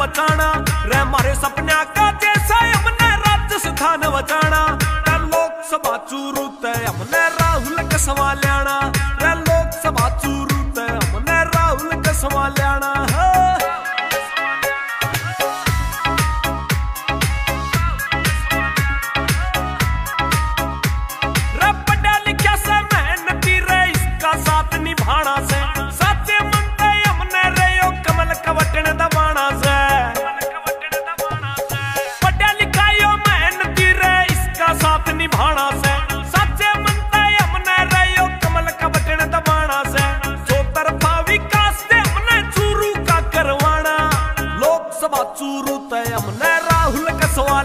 बचाना रे मारे सपने का जैसा हमने राजस्थान बचाना। रे लोकसभा चूरू ते हमने राहुल का संभाल्याना रे लोकसभा चूरू निभाना से। सच्चे मनता हमने रहो कमल कवटन दबाना से। जो तरफा विकास से हमने चूरू का करवाना। लोकसभा चूरू ते हमने राहुल कसवा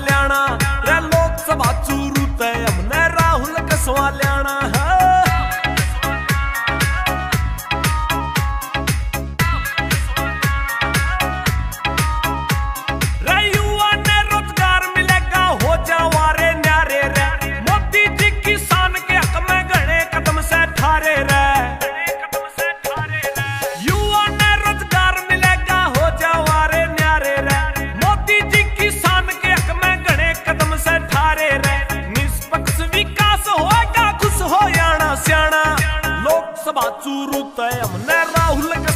रे लोकसभा चूरू ते हमने राहुल का सभा चूरू तय हमने राहुल का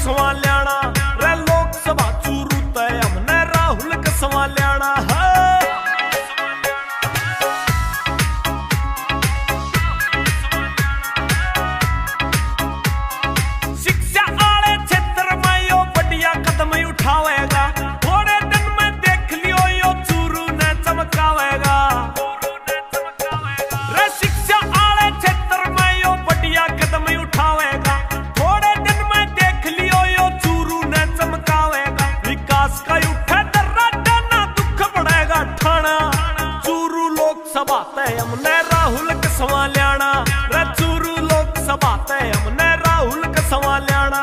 हमने राहुल का सवाल लियाना रे चूरू लोकसभा तय हमने राहुल का सवाल लियाना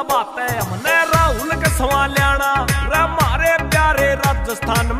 लोकसभा तय हमने राहुल का लिया आना रे मारे प्यारे राजस्थान